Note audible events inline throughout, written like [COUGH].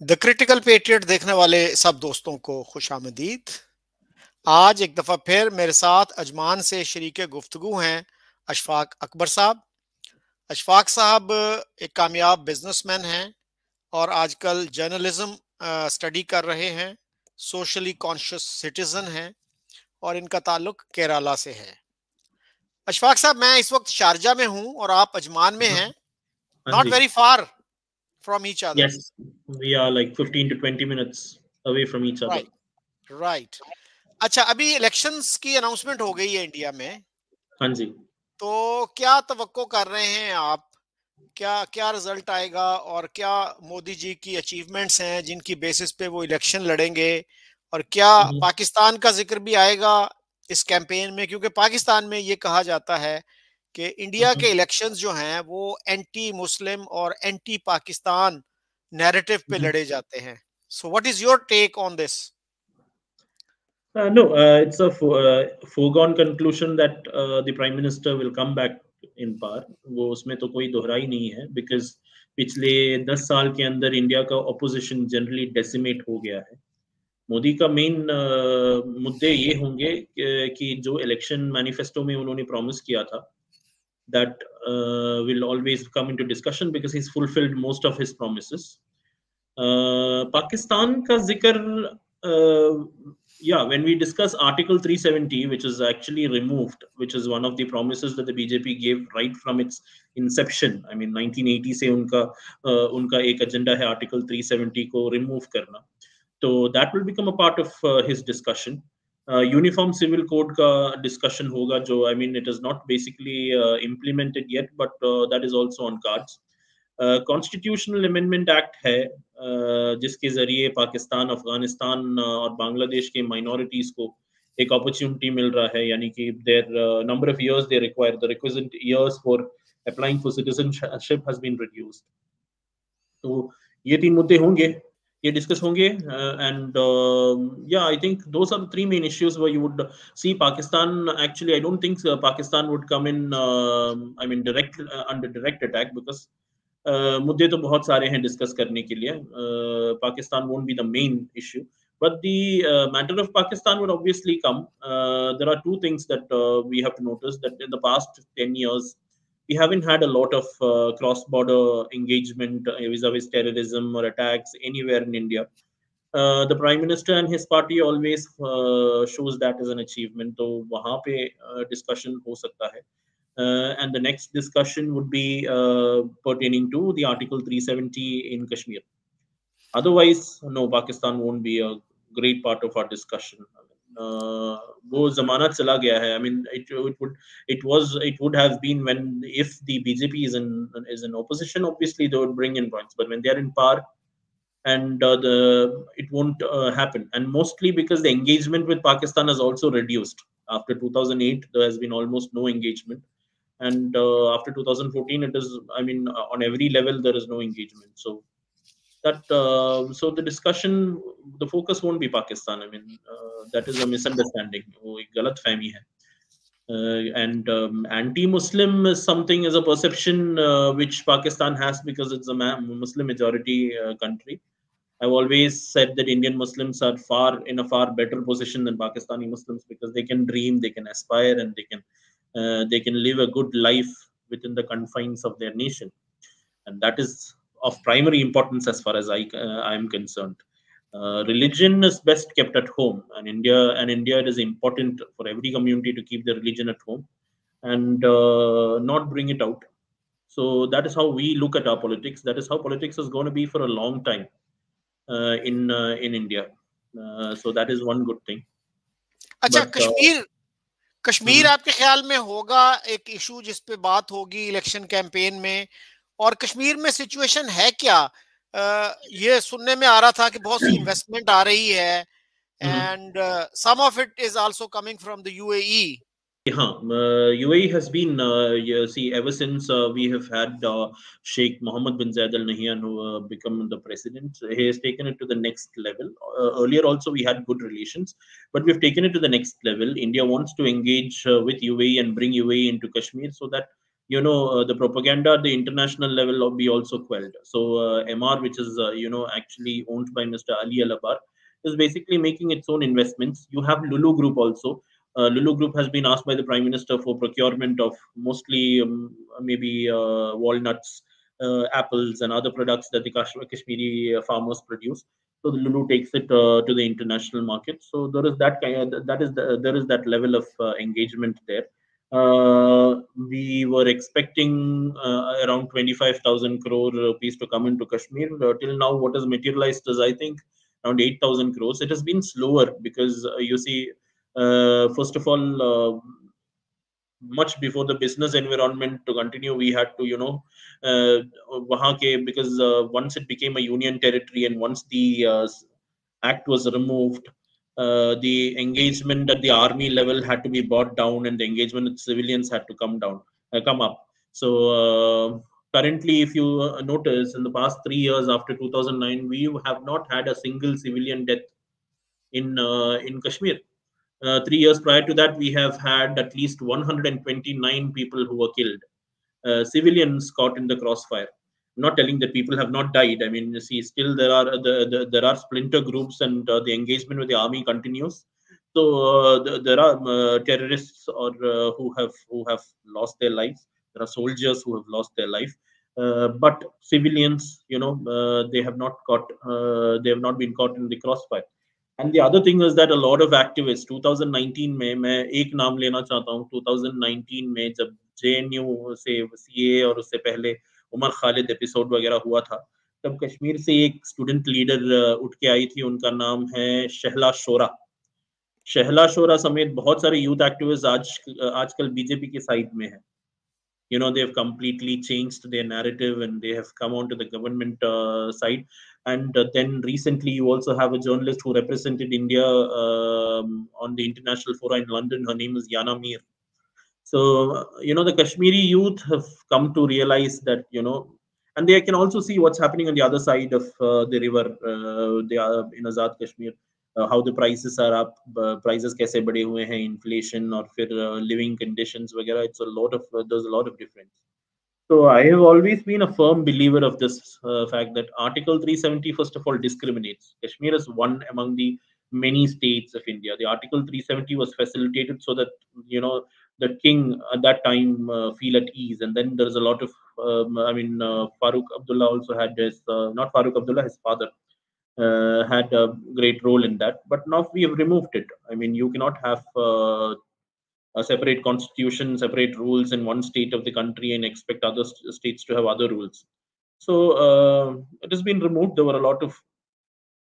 The critical patriot देखने वाले सब दोस्तों को खुश आमदीद। आज एक दफ़ा फिर मेरे साथ अजमान से शरीक गुफ्तगु हैं अशफाक अकबर साहब। अशफाक साहब एक कामयाब बिजनेसमैन हैं और आजकल जर्नलिज्म स्टडी कर रहे हैं सोशली कॉन्शियस सिटीजन हैं और इनका ताल्लुक केरला से है। अशफाक साहब मैं इस वक्त शारजा में हूँ और आप अजमान में हैं not very far from each other. Yes, we are like 15 to 20 minutes away from each other. Right. Right. अच्छा अभी इलेक्शंस की अनाउंसमेंट हो गई है इंडिया में हाँ जी तो क्या तवक्को कर रहे हैं आप क्या क्या रिज़ल्ट आएगा और क्या मोदी जी की अचीवमेंट्स हैं जिनकी बेसिस पे वो इलेक्शन लड़ेंगे और क्या पाकिस्तान का ज़िक्र भी आएगा इस कैंपेन में क्योंकि पाकिस्तान में ये कहा जाता है कि इंडिया के इलेक्शंस जो हैं वो एंटी मुस्लिम और एंटी पाकिस्तान नैरेटिव पे लड़े जाते हैं। So what is your take on this Uh, no, uh, it's a fo- uh, foregone conclusion that uh, the prime minister will come back in power. वो उसमें तो कोई दोहराई नहीं है because पिछले दस साल के अंदर इंडिया का ऑपोजिशन जनरली डेसिमेट हो गया है। मोदी का मेन मुद्दे ये होंगे कि जो इलेक्शन मैनिफेस्टो में उन्होंने प्रॉमिस किया था that uh, will always come into discussion because he's fulfilled most of his promises. Uh, Pakistan ka zikr, uh, yeah, when we discuss Article 370, which is actually removed, which is one of the promises that the BJP gave right from its inception. I mean, 1980 se unka uh, unka ek agenda hai Article 370 ko remove karna. So that will become a part of uh, his discussion. Uniform civil code का discussion होगा जो I mean it is not basically implemented yet but that is also on cards constitutional amendment act है uh, जिसके ज़रिए पाकिस्तान अफ़गानिस्तान और बांग्लादेश के minorities को एक अपॉर्चुनिटी मिल रहा है यानी कि there number of years they require the requisite years for applying for citizenship has been reduced तो ये तीन मुद्दे होंगे ये डिस्कस होंगे एंड या आई थिंक दो or three main issues were you would see Pakistan actually I don't think Pakistan would come in I mean direct under direct attack because मुद्दे तो बहुत सारे हैं डिस्कस करने के लिए। Pakistan won't be the main issue matter of pakistan would obviously come. Uh, there are two things that uh, we have to notice that in the past 10 years we haven't had a lot of uh, cross-border engagement uh, vis-a-vis terrorism or attacks anywhere in India. Uh, the prime minister and his party always uh, shows that as an achievement. So, वहाँ पे uh, discussion हो सकता है. Uh, and the next discussion would be pertaining to the Article 370 in Kashmir. Otherwise, no, Pakistan won't be a great part of our discussion. वो जमाना चला गया है I mean it it would it was it would have been when if the BJP is in is in opposition obviously they would bring in points but when they are in power and uh, the it won't uh, happen and mostly because the engagement with pakistan has also reduced after 2008 there has been almost no engagement and uh, after 2014 it is i mean on every level there is no engagement so that uh, so the discussion the focus won't be pakistan. I mean uh, that is a misunderstanding. uh, and um, anti-muslim is something is a perception uh, which pakistan has because it's a muslim majority uh, country. I've always said that indian muslims are far in a far better position than pakistani muslims because they can dream they can aspire and they can uh, they can live a good life within the confines of their nation. And that is of primary importance as far as I uh, I am concerned. Uh, religion is best kept at home and india and india it is important for every community to keep the religion at home and uh, not bring it out so that is how we look at our politics that is how politics is going to be for a long time uh, in uh, in india uh, so that is one good thing अच्छा कश्मीर कश्मीर आपके ख्याल में होगा एक issue जिस पे बात होगी इलेक्शन कैंपेन में और कश्मीर में सिचुएशन है क्या आ, ये सुनने में आ रहा था कि बहुत सी इन्वेस्टमेंट आ रही है and some of it is also coming from the UAE Yeah, uh, UAE has been, uh, you see, ever since uh, we have had uh, Sheikh Mohammed bin Zayed Al Nahyan who uh, become the president, he has taken it to the next level. Uh, earlier, also, we had good relations, but we've taken it to the next level. India wants to engage uh, with UAE and bring UAE into Kashmir so that you know uh, the propaganda at the international level will be also quelled so uh, mr which is uh, you know actually owned by mr ali alabar is basically making its own investments you have lulu group also uh, Lulu Group has been asked by the Prime Minister for procurement of mostly um, maybe uh, walnuts, uh, apples, and other products that the Kashmiri farmers produce. So the Lulu takes it to the international market. So there is that kind of, that is the, there is that level of engagement there. Uh, we were expecting uh, around 25,000 crore rupees to come into Kashmir. Uh, till now, what has materialized is, I think, around 8,000 crores. It has been slower because you see, first of all, much before the business environment to continue we had to you know uh, because uh, once it became a union territory and once the uh, act was removed uh, the engagement at the army level had to be brought down and the engagement with civilians had to come down uh, come up. So uh, currently if you uh, notice in the past 3 years after 2009 we have not had a single civilian death in uh, in kashmir. 3 years prior to that we have had at least 129 people who were killed. Civilians caught in the crossfire not telling that people have not died i mean see still there are the, the there are splinter groups and uh, the engagement with the army continues so uh, the, there are uh, terrorists or uh, who have who have lost their lives there are soldiers who have lost their life uh, but civilians you know uh, they have not got they have not been caught in the crossfire and the other thing is that a lot of activists 2019 में मैं एक नाम लेना चाहता हूँ 2019 में जब JNU से सीए और उससे पहले उमर खालिद एपिसोड वगैरह हुआ था तब कश्मीर से एक स्टूडेंट लीडर उठ के आई थी उनका नाम है शहला शोरा शहला शोरा समेत बहुत सारे यूथ एक्टिविस्ट आज आजकल बीजेपी की साइड में है you know they've completely changed their narrative and they have come on to the government uh, side and uh, then recently you also have a journalist who represented india um, on the international forum in london her name is yana mir So, you know, the Kashmiri youth have come to realize that, you know, and they can also see what's happening on the other side of uh, the river uh, they are in azad kashmir uh, how the prices are up uh, prices kaise bade hue hain inflation or fir uh, living conditions wagera it's a lot of uh, there's a lot of difference. So i have always been a firm believer of this uh, fact that article 370 first of all discriminates. Kashmir is one among the many states of india. The article 370 was facilitated so that you know the king at that time uh, feel at ease. And then there's a lot of, um, I mean, uh, Farooq Abdullah also had this, uh, not Farooq Abdullah, his father had a great role in that. But now we have removed it. I mean, you cannot have a separate constitution, separate rules in one state of the country and expect other st states to have other rules. So uh, it has been removed. There were a lot of,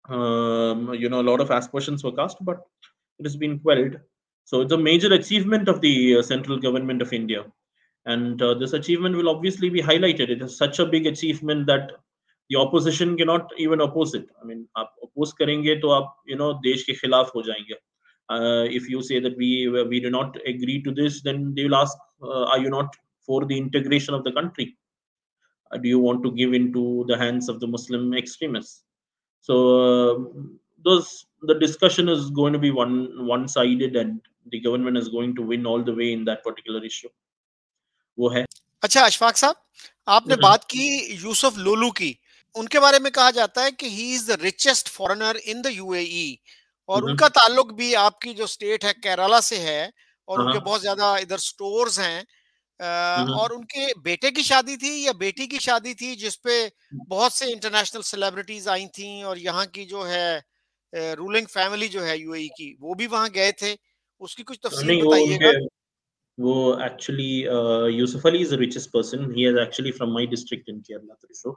um, you know, a lot of aspersions were cast, but it has been quelled. So it's a major achievement of the uh, central government of India. And uh, this achievement will obviously be highlighted. It is such a big achievement that the opposition cannot even oppose it. I mean, आप oppose करेंगे तो आप you know देश के खिलाफ हो जाएंगे. Uh, if you say that we we do not agree to this, then they will ask, uh, are you not for the integration of the country? Uh, do you want to give into the hands of the Muslim extremists? So uh, those the discussion is going to be one one sided and the government is going to win all the way in that particular issue वो है अच्छा अशफाक साहब आपने हम्म। बात की यूसुफ लोलू की उनके बारे में कहा जाता है कि he is the richest foreigner in the UAE और हम्म। उनका ताल्लुक भी आपकी जो स्टेट है केरला से है और उनके हाँ। बहुत ज़्यादा इधर स्टोर्स हैं हम्म। और उनके बेटे की शादी थी या बेटी की शादी थी जिसपे बहुत से इंटरनेशनल सेलिब्रिटीज आई थी और यहाँ की जो है रूलिंग फैमिली जो है यूएई की वो भी वहां गए थे उसकी कुछ तफसील बताइएगा वो actually Yusuf Ali is the richest person he is actually from my district in Kerala Thrissur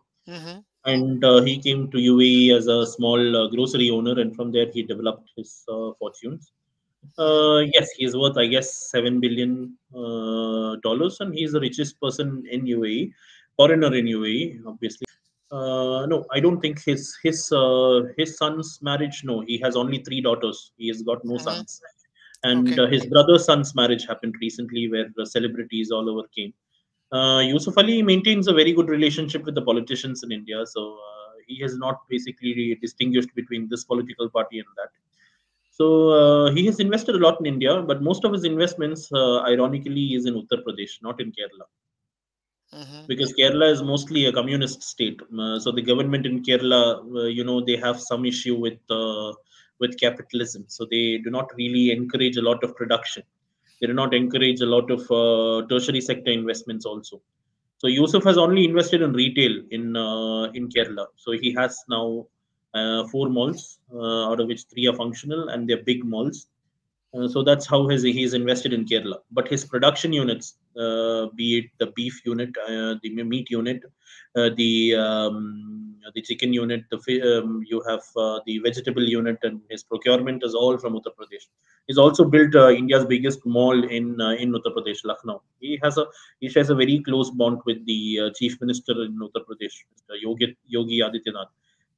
and uh, he came to UAE as a small uh, grocery owner and from there he developed his uh, fortunes uh, yes he's worth I guess 7 billion dollars and he's the richest person in UAE foreigner in UAE obviously uh, no, I don't think his his uh, his son's marriage. No, he has only three daughters. He has got no mm-hmm. sons. And okay. uh, his brother's son's marriage happened recently, where the celebrities all over came. Uh, Yusuf Ali maintains a very good relationship with the politicians in India, so uh, he has not basically distinguished between this political party and that. So uh, he has invested a lot in India, but most of his investments, uh, ironically, is in Uttar Pradesh, not in Kerala. Mm-hmm. because Kerala is mostly a communist state. Uh, so the government in Kerala, uh, you know, they have some issue with uh, with capitalism. So they do not really encourage a lot of production. They do not encourage a lot of uh, tertiary sector investments also. So Yusuf has only invested in retail in uh, in Kerala. So he has now uh, four malls, out of which three are functional and they're big malls uh, so that's how his, he's invested in Kerala. But his production units, uh, be it the beef unit, uh, the meat unit, uh, the um, the chicken unit, the um, you have uh, the vegetable unit, and his procurement is all from Uttar Pradesh. He's also built India's biggest mall in in Uttar Pradesh, Lucknow. He has a he shares a very close bond with the chief minister in Uttar Pradesh, Mr. Yogi Yogi Adityanath.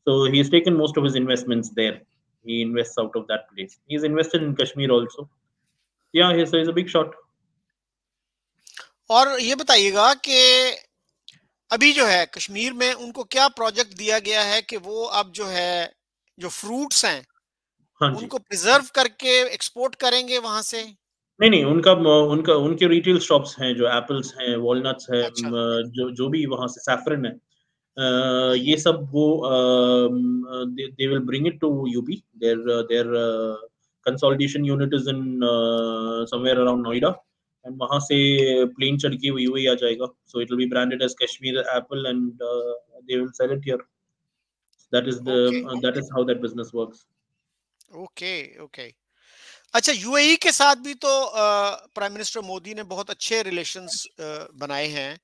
So he's taken most of his investments there he invests out of that place. He's invested in Kashmir also. Yeah, he's, he's a big shot. और ये बताइएगा कि अभी जो है कश्मीर में उनको क्या प्रोजेक्ट दिया गया है कि वो अब जो है जो फ्रूट्स हैं हाँ उनको प्रिजर्व करके एक्सपोर्ट करेंगे वहाँ से नहीं नहीं उनका उनका उनके रिटेल शॉप्स हैं जो एप्पल्स हैं वॉलनट्स हैं अच्छा। जो जो भी वहाँ से सैफरन है ये सब वो they will bring it to UP there there consolidation unit is in somewhere around Noida and वहाँ से प्लेन चढ़ के यूएई आ जाएगा. So it will be branded as Kashmir apple and they will sell it here that is the that is how that business works okay okay अच्छा UAE के साथ भी तो प्राइम मिनिस्टर मोदी ने बहुत अच्छे रिलेशंस बनाए हैं.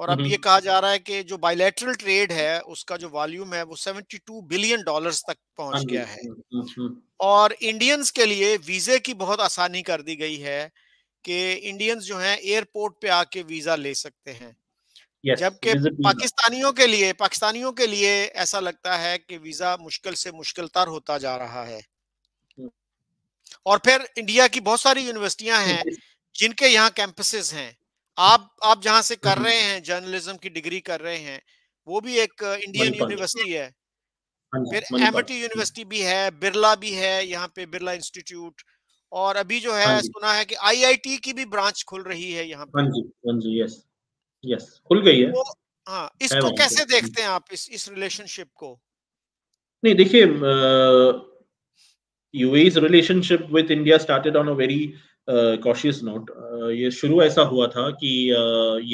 और अब ये कहा जा रहा है कि जो बायलैटरल ट्रेड है उसका जो वॉल्यूम है वो 72 बिलियन डॉलर्स तक पहुँच हाँ गया है। और इंडियंस के लिए वीजे की बहुत आसानी कर दी गई है कि इंडियंस जो हैं एयरपोर्ट पे आके वीज़ा ले सकते हैं। Yes, जबकि पाकिस्तानियों के लिए पाकिस्तानियों के लिए ऐसा लगता है कि वीज़ा मुश्किल से मुश्किल तर होता जा रहा है। और फिर इंडिया की बहुत सारी यूनिवर्सिटियाँ हैं जिनके यहाँ कैंपसेस हैं। आप आप जहाँ से कर रहे हैं जर्नलिज्म की डिग्री कर रहे हैं वो भी एक इंडियन यूनिवर्सिटी है। हाँ फिर एमिटी यूनिवर्सिटी भी है बिरला भी है यहाँ पे बिरला इंस्टीट्यूट और अभी जो है हाँ सुना है कि आईआईटी की भी ब्रांच खुल रही है यहाँ पे। हाँ जी हाँ यस यस खुल गई है। तो, हाँ इसको कैसे देखते हैं आप इस इस रिलेशनशिप को? नहीं देखिए UAE's relationship with India started on a very cautious note ये शुरू ऐसा हुआ था कि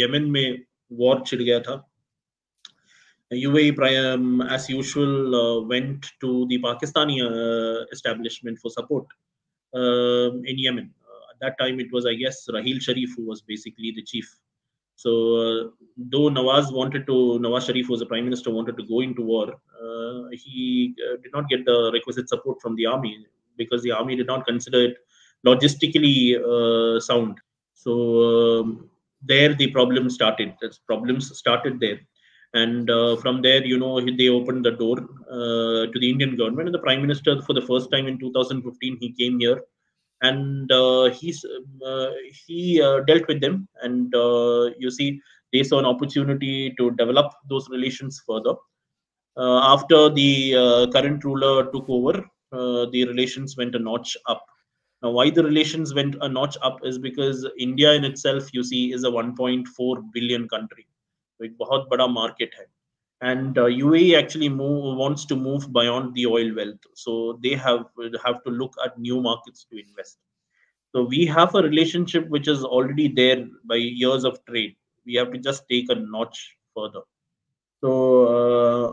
यमन में वॉर छिड़ गया था। UAE prime as usual went to the Pakistani establishment for support in Yemen that time it was I guess Raheel Sharif who was basically the chief so though Nawaz wanted to Nawaz Sharif was a prime minister wanted to go into war he did not get the requested support from the army because the army did not consider it logistically uh, sound. So um, there the problem started. The problems started there. And uh, from there, you know, they opened the door uh, to the Indian government. And the Prime Minister, for the first time in 2015, he came here and uh, he's uh, he uh, dealt with them and you see they saw an opportunity to develop those relations further after the current ruler took over the relations went a notch up now, why the relations went a notch up is because India in itself, you see, is a 1.4 billion country. So, it's a very market. Hai. And uh, UAE actually move, wants to move beyond the oil wealth. So they have, have to look at new markets to invest. So we have a relationship which is already there by years of trade. We have to just take a notch further. So uh,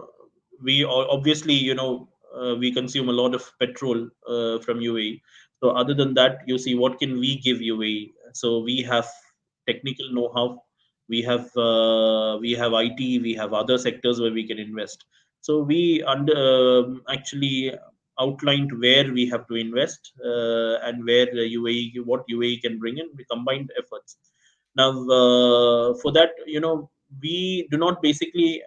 we obviously, you know, uh, we consume a lot of petrol uh, from UAE. So other than that, you see what can we give UAE? So we have technical know-how, we have uh, we have IT, we have other sectors where we can invest. So we under uh, actually outlined where we have to invest uh, and where UAE what UAE can bring in. We combined efforts. Now uh, for that, you know, we do not basically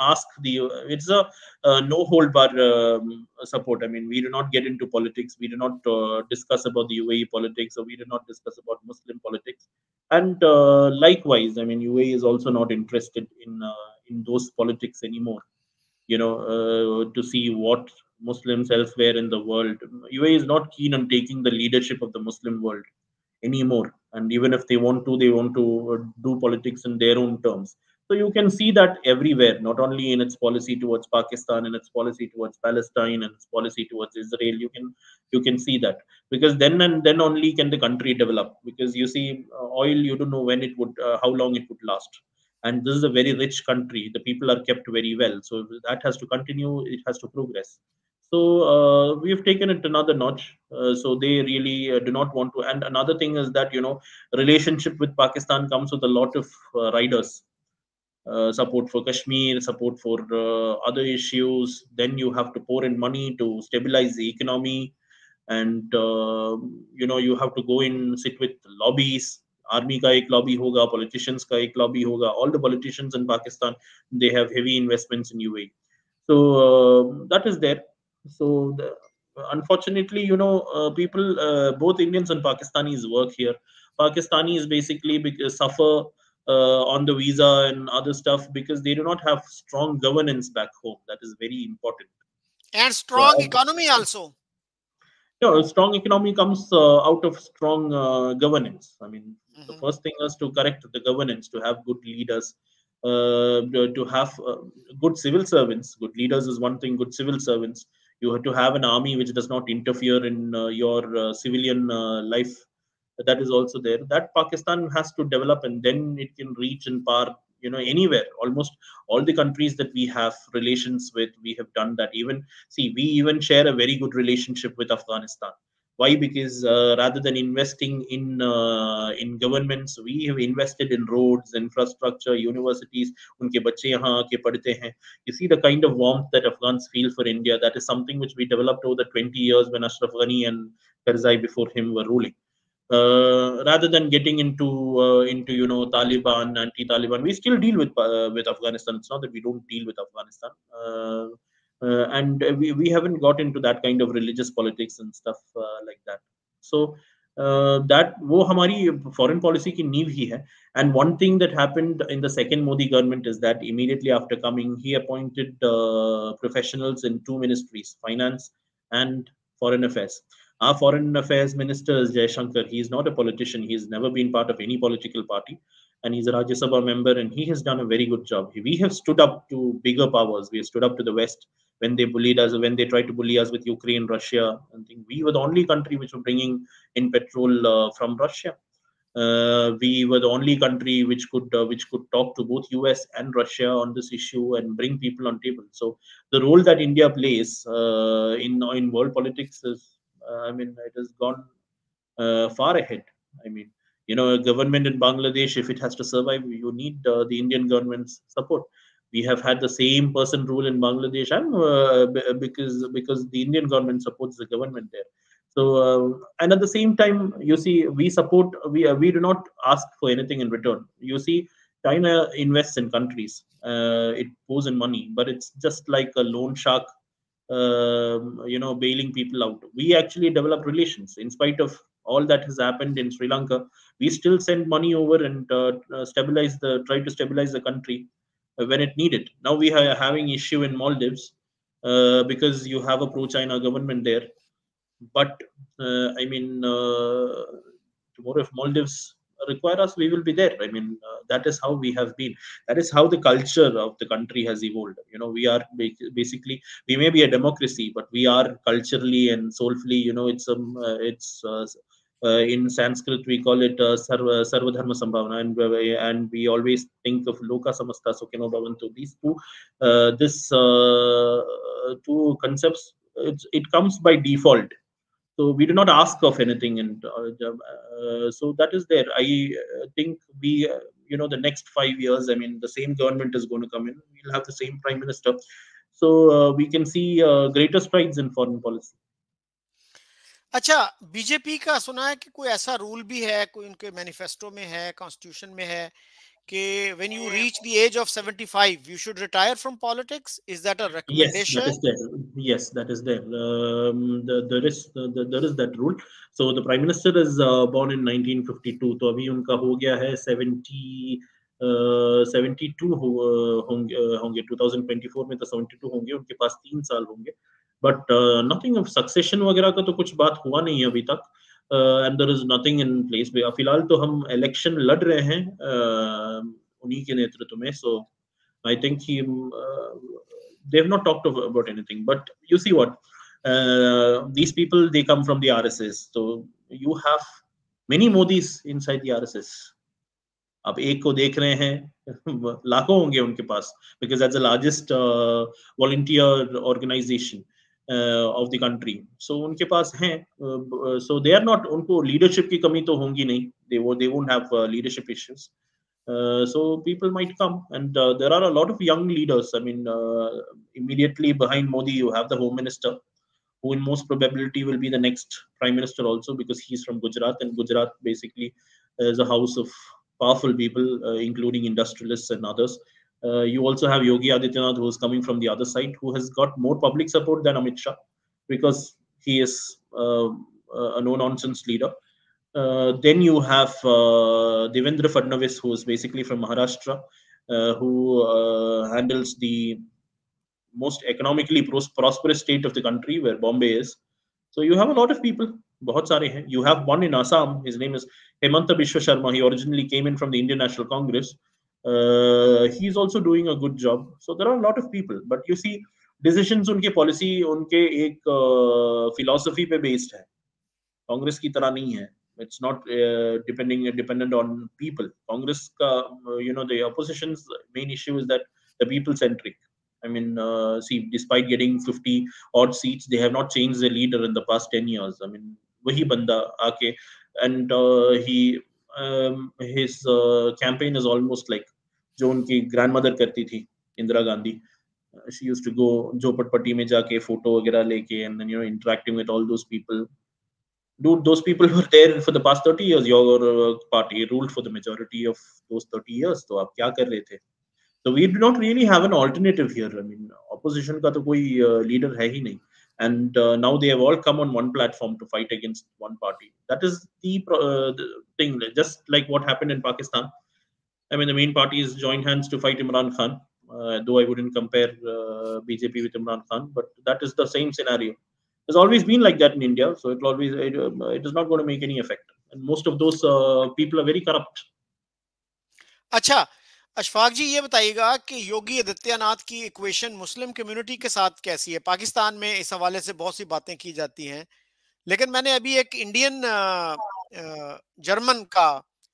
ask the uh, it's a uh, no hold bar um, support. I mean we do not get into politics. We do not discuss about the uae politics or we do not discuss about muslim politics. And likewise i mean uae is also not interested in in those politics anymore. You know to see what muslims elsewhere in the world uae is not keen on taking the leadership of the muslim world anymore. And even if they want to they want to uh, do politics in their own terms so you can see that everywhere not only in its policy towards pakistan in its policy towards palestine and its policy towards israel you can you can see that. Because then and then only can the country develop. Because you see uh, oil you don't know when it would uh, how long it would last. And this is a very rich country. The people are kept very well. So that has to continue. It has to progress. So uh, we have taken it another notch. Uh, so they really uh, do not want to. And another thing is that you know, relationship with Pakistan comes with a lot of uh, riders. Uh, support for Kashmir, support for uh, other issues. Then you have to pour in money to stabilize the economy, and you know you have to go in sit with lobbies. Army ka ek lobby hoga, politicians ka ek lobby hoga. All the politicians in Pakistan they have heavy investments in UAE. So that is there so the, unfortunately you know uh, people uh, both indians and pakistanis work here pakistanis basically suffer uh, on the visa and other stuff because they do not have strong governance back home that is very important and strong so, economy also yeah, strong economy comes uh, out of strong uh, governance. I mean, mm-hmm. the first thing is to correct the governance, to have good leaders, uh, to have uh, good civil servants. Good leaders is one thing. Good civil servants you have to have an army which does not interfere in uh, your uh, civilian uh, life that is also there. That pakistan has to develop and then it can reach in par you know anywhere. Almost all the countries that we have relations with we have done that. Even see we even share a very good relationship with afghanistan. Why? Because uh, rather than investing in uh, in governments we have invested in roads infrastructure universities. You see the kind of warmth that afghans feel for india. That is something which we developed over the 20 years when ashraf ghani and karzai before him were ruling uh, rather than getting into uh, into you know Taliban, anti-Taliban, we still deal with uh, with Afghanistan. It's not that we don't deal with Afghanistan. Uh, uh, and we, we haven't got into that kind of religious politics and stuff uh, like that so uh, that वो हमारी foreign policy की नींव ही है and one thing that happened in the second Modi government is that immediately after coming he appointed uh, professionals in two ministries finance and foreign affairs our foreign affairs minister is Jaishankar he is not a politician he has never been part of any political party and he's a Rajya Sabha member and he has done a very good job we have stood up to bigger powers we have stood up to the west when they bullied us, when they tried to bully us with Ukraine, Russia. Think we were the only country which were bringing in petrol uh, from Russia. Uh, we were the only country which could uh, which could talk to both US and Russia on this issue and bring people on table. So the role that India plays uh, in in world politics is, I mean, it has gone uh, far ahead. I mean, you know, a government in Bangladesh, if it has to survive, you need the Indian government's support we have had the same person rule in Bangladesh, and uh, because because the Indian government supports the government there. So uh, and at the same time, you see, we support we uh, we do not ask for anything in return. You see, China invests in countries. Uh, it pours in money, but it's just like a loan shark, you know, bailing people out. We actually develop relations in spite of all that has happened in Sri Lanka. We still send money over and uh, uh, stabilize the try to stabilize the country when it needed. Now we are having issue in Maldives uh, because you have a pro-China government there. But I mean, tomorrow if Maldives require us, we will be there. I mean, uh, that is how we have been. That is how the culture of the country has evolved. You know, we are basically we may be a democracy, but we are culturally and soulfully. You know, it's um, uh, it's uh, uh, in Sanskrit, we call it uh, Sarva, Sarva Dharma Sambhavana, and, uh, and we always think of Loka Samasta Sukhino Bhavantu. These two, uh, this uh, two concepts, it comes by default So we do not ask of anything, and uh, so that is there. I think we, you know, the next five years. I mean, the same government is going to come in. We'll have the same prime minister, so we can see greater strides in foreign policy. अच्छा BJP का सुना है कि कोई ऐसा rule भी है कोई उनके मैनिफेस्टो में है कॉन्स्टिट्यूशन में है कि when you reach the age of 75 you should retire from politics is that a recommendation yes that is there there is there is that rule so the prime minister is born in 1952 तो अभी उनका हो गया है 70 uh, 72 uh, होंगे uh, होंगे। 2024 में तो 72 होंगे। उनके पास 3 साल होंगे। बट नथिंग ऑफ़ सक्सेशन वगैरह का तो कुछ बात हुआ नहीं है अभी तक। uh, and there is nothing in place फ़िलहाल तो हम इलेक्शन लड़ रहे हैं uh, उन्हीं के नेतृत्व में. So I think they have not talked about anything but you see what these people they come from the RSS तो you have many Modis inside the RSS आप एक को देख रहे हैं [LAUGHS] लाखों होंगे उनके पास because as the largest volunteer organisation of the country so उनके पास हैं सो दे आर नॉट उनको लीडरशिप की कमी तो होंगी नहीं दे वो they won't have leadership issues Uh, so people might come and uh, there are a lot of young leaders i mean uh, immediately behind modi you have the home minister who in most probability will be the next prime minister also because he's from gujarat and gujarat basically is a house of powerful people, uh, including industrialists and others. Uh, Uh, you also have Yogi Adityanath, who's coming from the other side, who has got more public support than Amit Shah because he is uh, uh a no nonsense leader. Uh, then you have uh, Devendra Fadnavis, who is basically from Maharashtra, uh, who handles the most economically pros- prosperous state of the country, where Bombay is. So you have a lot of people. बहुत सारे one in Assam. His name is Himanta is Sharma. He originally came in from the Indian National Congress. National he's also doing a good job so there are a lot of people but you see decisions उनके policy उनके एक uh, philosophy पे based है कांग्रेस की तरह नहीं है it's not uh, depending dependent on people congress ka, uh, you know the opposition's main issue is that the people centric I mean, uh, see, despite getting 50 odd seats, they have not changed the leader in the past 10 years. I mean, वही बंदा आके and he his uh, campaign is almost like जो उनकी grandmother करती थी Indira Gandhi she used to go झोपड़पट्टी में जाके photo वगैरह लेके and then you know interacting with all those people dude those people were there for the past 30 years your uh, party ruled for the majority of those 30 years तो आप क्या कर रहे थे so we do not really have an alternative here i mean opposition का तो कोई leader है ही नहीं and uh, now they have all come on one platform to fight against one party. That is the, uh, the, thing. Just like what happened in pakistan. I mean the main parties joined hands to fight imran khan. Uh, though i wouldn't compare uh, bjp with imran khan but that is the same scenario. It's always been like that in india so it always it, um, it is not going to make any effect. And most of those uh, people are very corrupt. अच्छा अशफाक जी ये बताइएगा कि योगी आदित्यनाथ की equation Muslim community के साथ कैसी है? पाकिस्तान में इस हवाले से बहुत सी बातें की जाती हैं लेकिन मैंने अभी एक इंडियन जर्मन का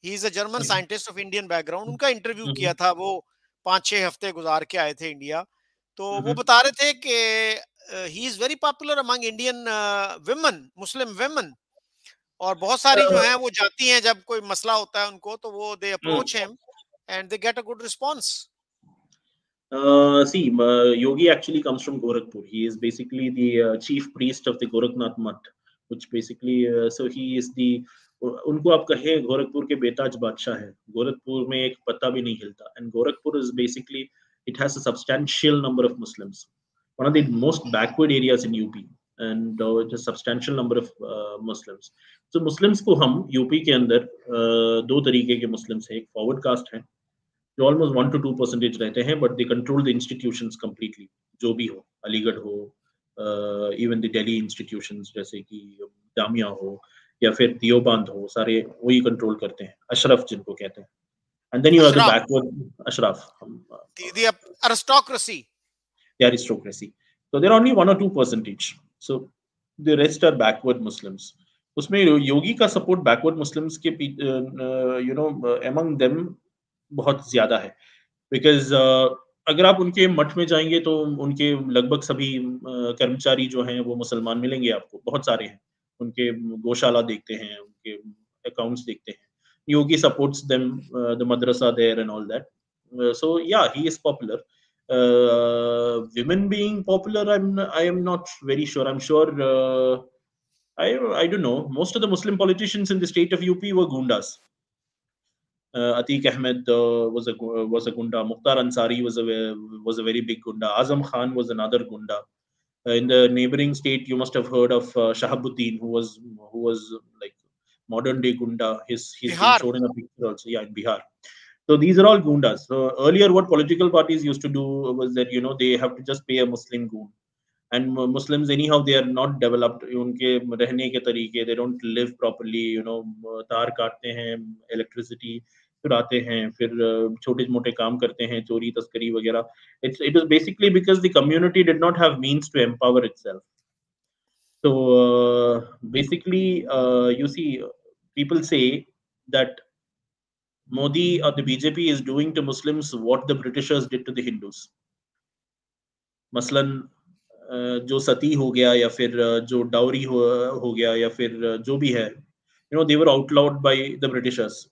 he is a German scientist of Indian background उनका इंटरव्यू किया था वो पाँच छह हफ़्ते गुजार के आए थे इंडिया तो वो बता रहे थे कि he is very popular among Indian women Muslim women और बहुत सारी जो है वो जाती हैं जब कोई मसला होता है उनको तो वो they approach him and they get a good response? Uh, see, uh, Yogi actually comes from Gorakhpur. He is basically the uh, chief priest of the Gorakhnath Math, which basically, uh, so he is the उनको आप कहे गोरखपुर के बेताज बादशाह है गोरखपुर में एक पत्ता भी नहीं हिलता and Gorakhpur is basically it has a substantial number of Muslims one of the most backward areas in UP and substantial number of Muslims तो मुस्लिम्स को हम यूपी के अंदर uh, दो तरीके के मुस्लिम्स हैं. एक फॉरवर्ड कास्ट हैं जो almost one two two percentage रहते हैं but they control the institution completely जो भी हो अलीगढ़ हो इवन द डेली इंस्टीट्यूशन जैसे कि जामिया हो या फिर दियोबांद हो सारे वही कंट्रोल करते हैं अशरफ जिनको कहते हैं. And then you have the backward Ashraf. The aristocracy they aristocracy so there only one or two percentage so the rest are backward muslims. उसमें योगी का सपोर्ट बैकवर्ड मुस्लिम्स के यू नो एमंग देम बहुत ज़्यादा है। Because uh, अगर आप उनके मठ में जाएँगे तो उनके लगभग सभी uh, कर्मचारी जो हैं वो मुसलमान मिलेंगे आपको। बहुत सारे हैं। उनके गौशाला देखते हैं उनके अकाउंट्स देखते हैं। Yogi supports them the madrasa there and all that so yeah he is uh, women being popular i'm i am not very sure i'm sure uh, i i don't know most of the muslim politicians in the state of up were gundas uh, Atiq Ahmed uh, was a was a gunda. Mukhtar Ansari was a was a very big gunda. Azam Khan was another gunda. Uh, in the neighboring state, you must have heard of uh, Shahabuddin, who was who was like modern day gunda. His he's been shown in a picture also. Yeah, in Bihar. So these are all gundas. So earlier, what political parties used to do was that you know they have to just pay a Muslim goon, and muslims anyhow they are not developed unke rehne ke tarike they don't live properly you know तार काटते हैं electricity फिर आते हैं फिर छोटे मोटे काम करते हैं चोरी तस्करी वगैरह it's it is basically because the community did not have means to empower itself so uh, basically uh, you see people say that modi or the bjp is doing to muslims what the britishers did to the hindus मसलन जो सती हो गया या फिर जो dowry हो, हो गया या फिर जो भी है you know they were आउटलाउड by the Britishers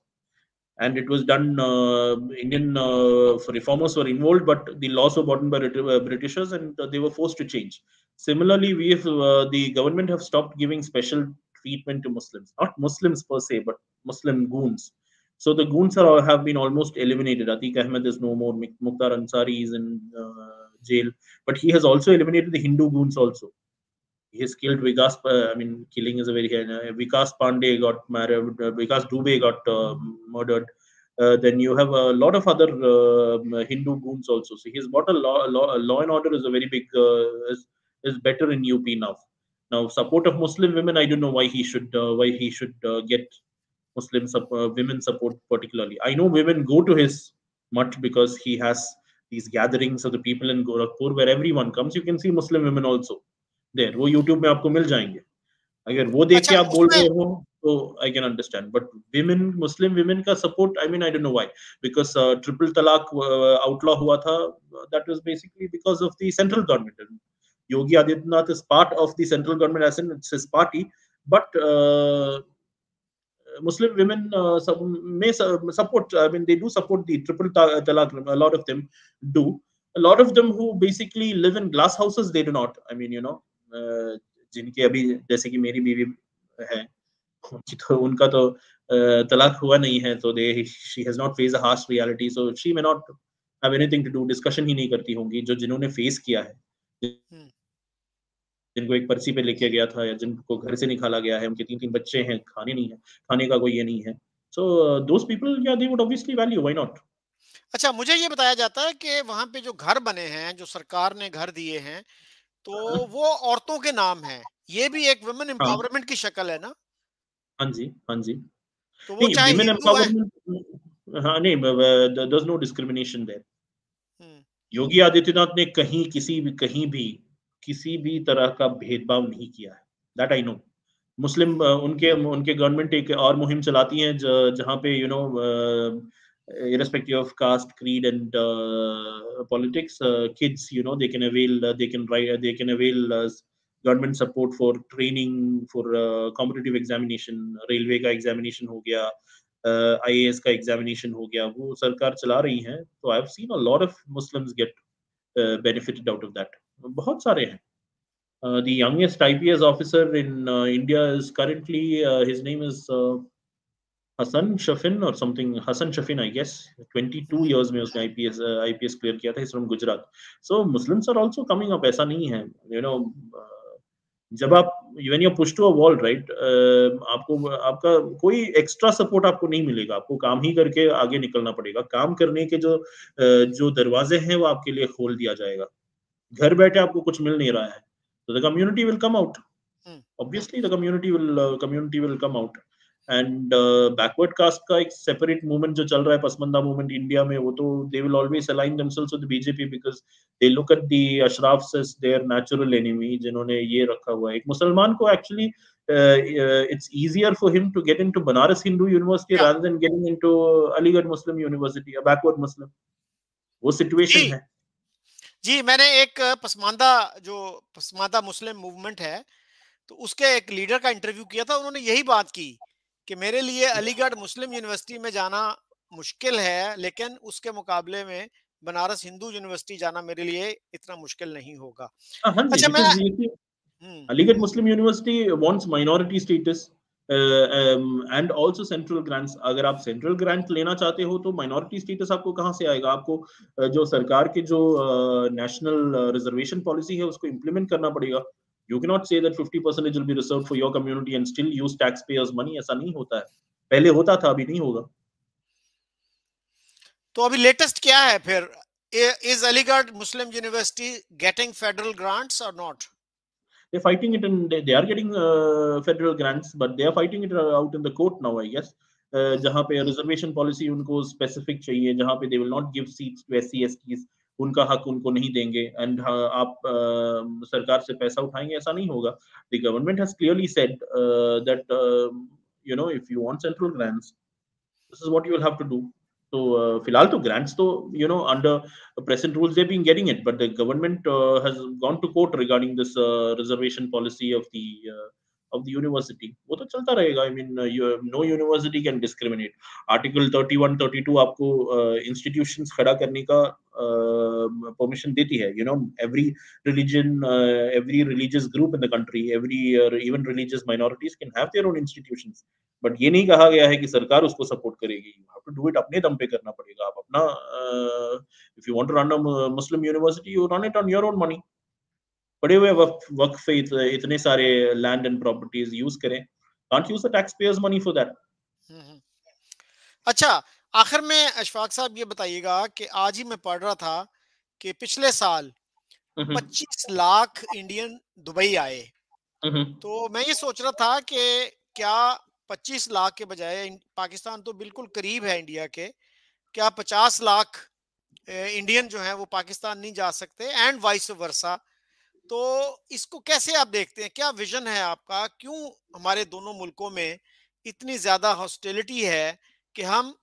and it was done. Uh, Indian uh, reformers were involved, but the laws were brought by uh, Britishers, and they were forced to change. Similarly, we have, the government have stopped giving special treatment to Muslims, not Muslims per se, but Muslim goons. So the goons are, have been almost eliminated. Atiq Ahmed is no more. Mukhtar Ansari is in jail, but he has also eliminated the Hindu goons also he's killed Vikas. Uh, I mean, killing is a very uh, Vikas Pandey got married. Uh, Vikas Dubey got uh, murdered. Uh, then you have a lot of other uh, Hindu goons also. So he's got a law, law, law and order is a very big is, is better in UP now. Now support of Muslim women, I don't know why he should why he should get Muslim women support particularly. I know women go to his much because he has these gatherings of the people in Gorakhpur where everyone comes. You can see Muslim women also देर वो YouTube में आपको मिल जाएंगे अगर वो देख के अच्छा, आप बोल रहे हो तो I can understand but women Muslim women का support I mean I don't know why because triple तलाक आउटलॉ हुआ था that was basically because of the central government Yogi Adityanath is part of the central government as in its his party but Muslim women uh, some may support. I mean, they do support the triple talaq. A lot of them do. A lot of them who basically live in glass houses, they do not. I mean, you know, जिनके अभी जैसे कि मेरी बीवी है तो उनका तो तलाक हुआ नहीं है तो they she has not face a harsh reality so she may not have anything to do discussion ही नहीं करती होंगी जो जिन्होंने फेस किया है हम्म। जिनको एक पर्ची पे लिखा गया था या जिनको घर से निकाला गया है उनके तीन तीन बच्चे हैं खाने नहीं है खाने का कोई ये नहीं है। So people yeah they would obviously value why not अच्छा मुझे ये बताया जाता है कि वहाँ पे जो घर बने हैं जो सरकार ने घर दिए हैं तो हाँ। वो औरतों के नाम है। ये भी एक वुमेन एम्पावरमेंट हाँ। की शक्ल है ना? हाँ जी हाँ जी। तो वो चाहे हाँ। नहीं no discrimination there Yogi Adityanath ने कहीं किसी भी कहीं भी किसी भी तरह का भेदभाव नहीं किया है। दैट आई नो मुस्लिम उनके उनके गवर्नमेंट एक और मुहिम चलाती है ज, जहाँ पे you know irrespective of caste creed and politics kids you know they can avail they can they can avail government support for training for competitive examination railway का एग्जामिनेशन हो गया आई uh, का एग्जामिनेशन हो गया वो सरकार चला रही है तो I seen a of Muslims get benefited out of that बहुत सारे हैं। The youngest IPS officer in India is currently his name is Hasan Shafin or something Hasan Shafin I guess 22 years में उसने आईपीएस आईपीएस क्लियर किया था from Gujarat so Muslims are also coming up ऐसा नहीं है। You know uh, जब आप यून you push to a wall right आपको आपका कोई एक्स्ट्रा सपोर्ट आपको नहीं मिलेगा। आपको काम ही करके आगे निकलना पड़ेगा। काम करने के जो uh, जो दरवाजे हैं वो आपके लिए खोल दिया जाएगा। घर बैठे आपको कुछ मिल नहीं रहा है तो the community will come out the community will uh, community will come out. And backward caste का एक सेपरेट मूवमेंट जो चल रहा है पसमंदा मूवमेंट इंडिया में वो तो they will always align themselves with BJP because they look at the Ashraf as their natural enemy जिन्होंने ये रखा हुआ है। एक मुसलमान को actually it's easier for him to get into Banaras Hindu University rather than getting into Aligarh Muslim University a backward Muslim वो situation है। जी मैंने एक पसमानदा जो पसमानदा मुस्लिम मूवमेंट है तो उसके एक लीडर का इंटरव्यू किया था उन्होंने यही बात की कि मेरे लिए अलीगढ़ मुस्लिम यूनिवर्सिटी में जाना मुश्किल है लेकिन उसके मुकाबले में बनारस हिंदू यूनिवर्सिटी जाना मेरे लिए इतना मुश्किल नहीं होगा। हाँ, हाँ अच्छा मैं हम्म। Aligarh Muslim University wants minority status. And also central grants अगर आप सेंट्रल ग्रांट लेना चाहते हो तो माइनॉरिटी स्टेटस आपको कहाँ से आएगा? आपको uh, जो सरकार के जो नेशनल रिजर्वेशन पॉलिसी है, उसको इम्प्लीमेंट करना पड़ेगा। यू के not say that fifty percentage will be reserve for your community and still use tax payers money ऐसा नहीं होता है। पहले होता था, अभी नहीं होगा। तो अभी लेटेस्ट क्या है फिर? Is Aligarh Muslim University getting federal grants or not they're fighting it and they, they are getting uh, federal grants but they are fighting it out in the court now i guess uh, जहाँ पे reservation policy उनको specific चाहिए जहाँ पे they will not give seats to SC STs उनका हक उनको नहीं देंगे एंड आप uh, सरकार से पैसा उठाएंगे ऐसा नहीं होगा the government has clearly said that you know if you want central grants this is what you will have to do so uh, filal to grants though you know under present rules they've been getting it, but the government uh, has gone to court regarding this uh, reservation policy of the uh, of the university वो तो चलता रहेगा uh, you, no university can discriminate article 31 32 आपको uh, institutions खड़ा करने का uh, permission देती है every religion uh, every religious group in the country every uh, even religious minorities can have their own institutions but ये नहीं कहा गया है कि सरकार उसको सपोर्ट करेगी you have to do it अपने दम पे करना पड़ेगा आप अपना if you want to run a Muslim university you run it on your own money पड़े हुए वक्त पे इतने सारे लैंड एंड प्रॉपर्टीज़ यूज़ करें। Can't use the tax payers money for that अच्छा आखिर में अशफाक साहब ये बताइएगा कि आज ही मैं पढ़ रहा था कि पिछले साल 25 लाख इंडियन दुबई आए। तो मैं ये सोच रहा था कि क्या 25 लाख के बजाय पाकिस्तान तो बिल्कुल करीब है इंडिया के। क्या 50 लाख इंडियन जो है वो पाकिस्तान नहीं जा सकते एंड वाइस वर्सा तो इसको कैसे आप देखते हैं? क्या विजन है आपका? क्यों हमारे दोनों मुल्कों में इतनी ज़्यादा हॉस्टिलिटी है कि हम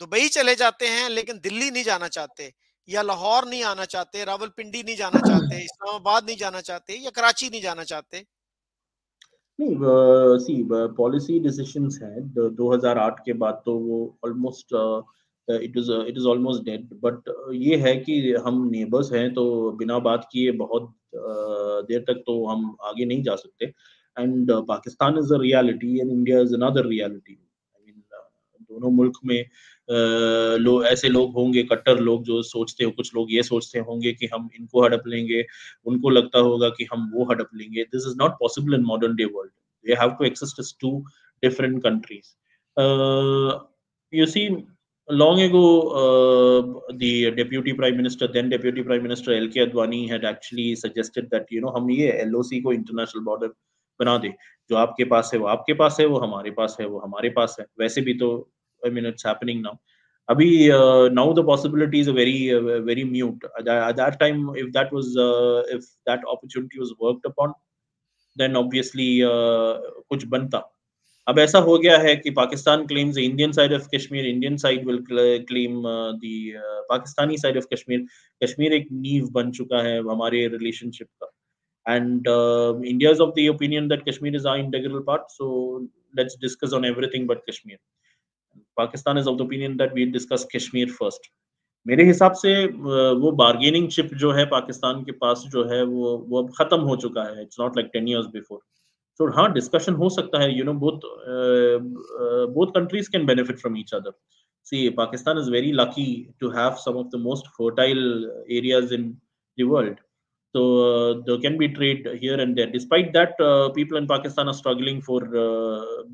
दुबई चले जाते हैं लेकिन दिल्ली नहीं जाना चाहते या लाहौर नहीं आना चाहते रावलपिंडी नहीं जाना चाहते [COUGHS] इस्लामाबाद नहीं जाना चाहते या कराची नहीं जाना चाहते? नहीं सी पॉलिसी डिसीजंस हैं 2008 के बाद तो वो almost it is it is almost dead but ये है कि हम नेबर्स हैं तो बिना बात किए बहुत uh, देर तक तो हम आगे नहीं जा सकते। And Pakistan is a reality and India is another reality दोनों मुल्क में uh, लोग ऐसे लोग होंगे कट्टर लोग जो सोचते हो कुछ लोग ये सोचते होंगे कि हम इनको हड़प लेंगे। उनको लगता होगा कि हम वो हड़प लेंगे। This is not possible in modern day world to exist as two different countries. Uh, you see long ago uh, the deputy prime minister then deputy prime minister lk advani had actually suggested that you know हम ये loc को international border बना दे जो आपके पास है वो आपके पास है वो हमारे पास है वो हमारे पास है वैसे भी तो I mean it's happening now अभी now the possibilities are very very mute time if that was uh, if that opportunity was worked upon then obviously कुछ बनता अब ऐसा हो गया है कि Pakistan claims Indian side of Kashmir Indian side will claim the Pakistani side of Kashmir Kashmir एक नींव बन चुका है हमारे रिलेशनशिप का uh, India is of the opinion that Kashmir is our integral part. So let's discuss on everything but Kashmir. Pakistan is of the opinion that we discuss Kashmir first. मेरे हिसाब से वो बार्गेनिंग चिप जो है पाकिस्तान के पास जो है वो वो अब खत्म हो चुका है it's not like ten years before तो हाँ डिस्कशन हो सकता है you know both both countries can benefit from each other see Pakistan is very lucky to have some of the most fertile areas in the world तो they can be trade here and there despite that people in Pakistan are struggling for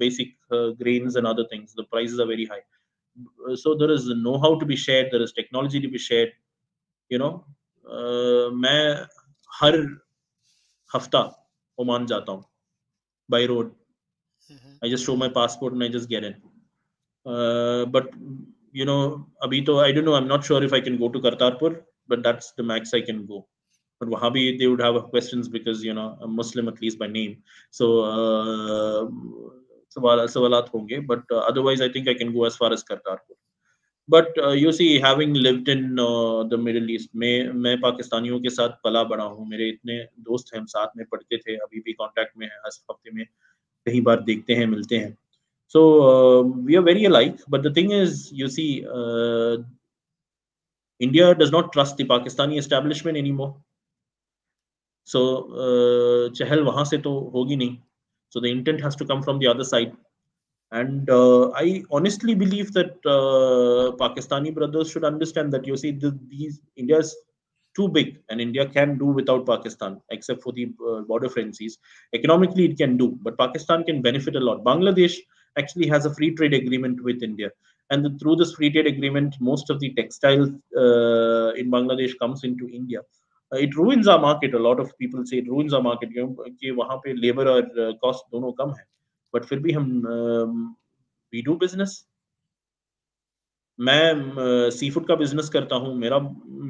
basic grains and other things the prices are very high so there is know how to be shared there is technology to be shared you know मैं हर हफ़्ता Oman जाता हूँ। by road. Mm-hmm. I just show my passport and I just get in. Uh, but you know, Abito, I don't know. I'm not sure if I can go to Kartarpur, but that's the max I can go. But Wahhabi, they would have questions because you know I'm Muslim at least by name. So. Uh, but uh, otherwise I think I can go as far as Kartarpur. But you see having lived in the Middle East में, मैं पाकिस्तानियों के साथ पला बड़ा हूँ। मेरे इतने दोस्त हैं, हम साथ में पढ़ते थे, अभी भी कॉन्टेक्ट में हैं, हर हफ़्ते में कई बार देखते हैं, मिलते हैं। So we are very alike but the thing is you see India does not trust the Pakistani establishment any more so चहल वहाँ से तो होगी नहीं। So the intent has to come from the other side And uh, I honestly believe that uh, Pakistani brothers should understand that you see, the, these is too big and india can do without pakistan except for the uh, border frenzies. Economically it can do but pakistan can benefit a lot. Bangladesh actually has a free trade agreement with india. And the, through this free trade agreement most of the textile uh, in bangladesh comes into india. Uh, it ruins our market. A lot of people say it ruins our market. Labor or uh, cost dono come. hai but फिर भी हम we do business मैं सी food का business करता हूँ। मेरा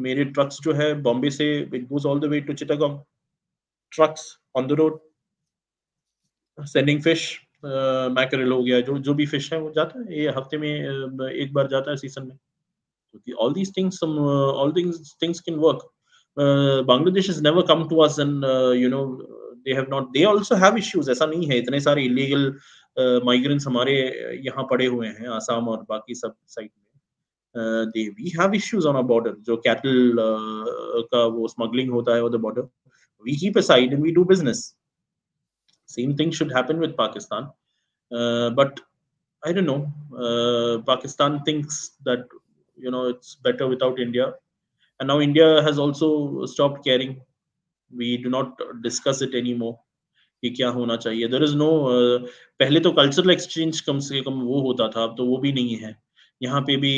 मेरे trucks जो है बॉम्बे से it goes all the way to Chittagong trucks on the road sending fish mackerel हो गया जो जो भी फ़िश है वो जाता है। ये हफ़्ते में एक बार जाता है सीज़न में। all these things some uh, all things things can work. uh, bangladesh has never come to us and uh, they have not they also have issues ऐसा नहीं है इतने सारे illegal uh, migrants हमारे यहाँ पड़े हुए हैं आसाम और बाकी सब साइड में uh, they we have issues on our border जो cattle uh, का वो smuggling होता है on the border we keep aside and we do business same thing should happen with pakistan uh, but i don't know uh, pakistan thinks that you know it's better without india and now india has also stopped caring We do not discuss it anymore कि क्या होना चाहिए। There is no पहले तो cultural exchange कम से कम वो होता था अब तो वो भी नहीं है। यहाँ पे भी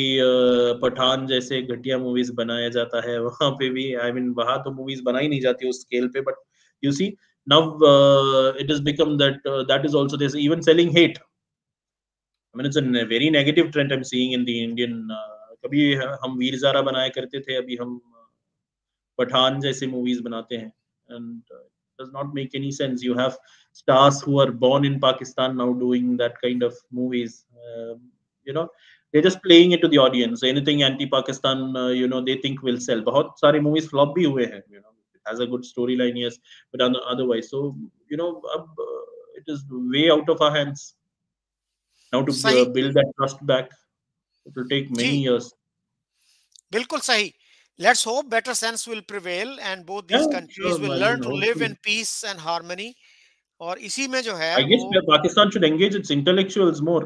पठान जैसे घटिया मूवीज़ बनाया जाता है वहाँ पे भी आई मीन वहाँ तो मूवीज़ बनाई नहीं जाती उस स्केल पे but you see now it is become that that is also this even selling hate I mean, it's a very negative trend I'm seeing in the Indian uh, कभी हम वीर ज़ारा बनाया करते थे अभी हम पठान जैसे मूवीज़ बनाते हैं। And does not make any sense you have stars who are born in pakistan now doing that kind of movies uh, you know they're just playing it to the audience anything anti pakistan uh, you know they think will sell bahut sare movies flop bhi hue hain you know it has a good storyline yes but otherwise so you know uh, it is way out of our hands now to uh, build that trust back it will take many years बिल्कुल सही let's hope better sense will prevail and both these yeah, countries sure, will learn to live in peace and harmony और इसी में जो है I guess वो... Pakistan should engage its intellectuals more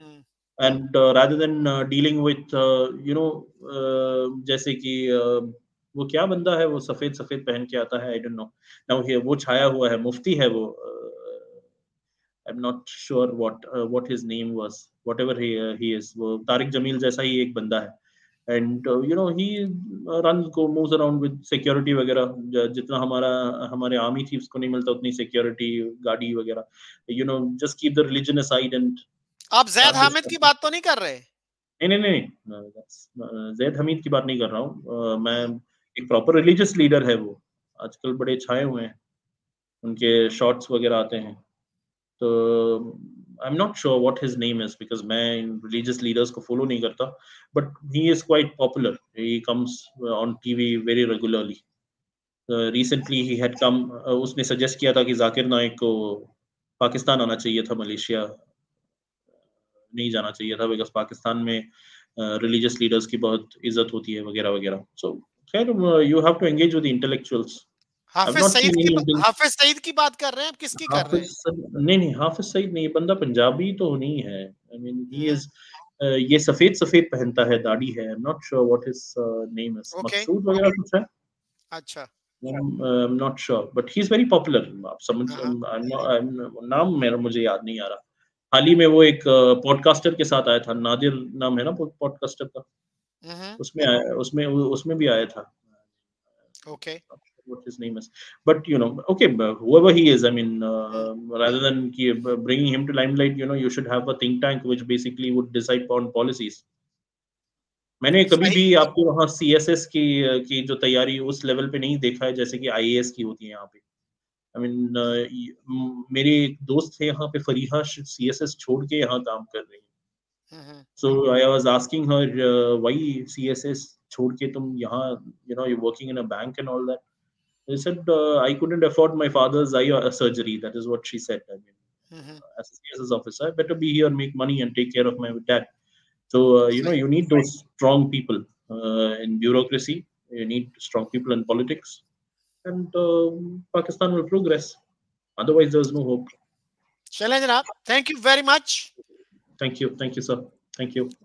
hmm. and uh, rather than uh, dealing with uh, you know uh, जैसे कि uh, वो क्या बंदा है वो सफ़ेद सफ़ेद पहन के आता है आई डोंट नो नाउ वो छाया हुआ है मुफ्ती है वो I am not sure what what his name was whatever he he is वो तारिक जमील जैसा ही एक बंदा है and you know he run को मूव्स अराउंड विद सिक्योरिटी वगैरह जितना हमारा हमारे आर्मी चीफ्स को नहीं मिलता उतनी सिक्योरिटी गाड़ी वगैरह। You know just keep the religion aside and आप जैद हामिद की बात तो नहीं कर रहे? नहीं नहीं नहीं जैद हमीद की बात नहीं कर रहा हूँ। मैं एक प्रॉपर रिलीजियस लीडर है वो। आजकल बड़े छाए हुए हैं। उनके शॉर्ट्स वगैरह आते हैं। तो I am not sure what his name is because मैं रिलीजियस लीडर्स को फॉलो नहीं करता but he is quite popular he comes on T V very regularly recently he had come उसने सजेस्ट किया था कि जाकिर नाइक को पाकिस्तान आना चाहिए था मलेशिया नहीं जाना चाहिए था बिकॉज़ पाकिस्तान में रिलीजियस uh, लीडर्स की बहुत इज़्ज़त होती है वगैरह वगैरह। सो खैर you have to engage with intellectuals Hafiz Saeed की हाफिज सईद की बात कर रहे हैं? आप किसकी कर रहे हैं? नहीं नहीं हाफिज सईद नहीं बंदा पंजाबी तो नहीं है। आई मीन ही इज़ ये सफ़ेद सफ़ेद पहनता है दाढ़ी है। I am not sure what his name is Maqsood वगैरह कुछ है? अच्छा। I am not sure but he is very popular आप समझ नाम मेरा मुझे याद नहीं आ रहा। हाल ही में वो एक पॉडकास्टर के साथ आया था। नादिर नाम है ना पॉडकास्टर का? हम्म। उसमें आया उसमें उसमें भी आया था। Okay okay. What his name is but you know okay whoever he is i mean uh, rather than bringing him to limelight you know you should have a think tank which basically would decide on policies मैंने कभी भी आपके वहाँ सी S S की की जो तैयारी उस लेवल पे नहीं देखा है जैसे कि आई एस की होती है यहाँ पे I I mean mean, uh, मेरे एक दोस्त थे यहाँ पे फरीहा सी एस एस छोड़ के यहाँ काम कर रही है so I was asking her why C S S छोड़ के तुम यहाँ you know you working in a bank and all that They said, uh, I couldn't afford my father's eye uh, surgery. That is what she said. I mean, mm-hmm. as a CSS officer, I better be here, make money, and take care of my dad. So, uh, you know, you need those strong people uh, in bureaucracy. You need strong people in politics. And um, Pakistan will progress. Otherwise, there's no hope. Shailendranath, thank you very much. Thank you. Thank you, sir. Thank you.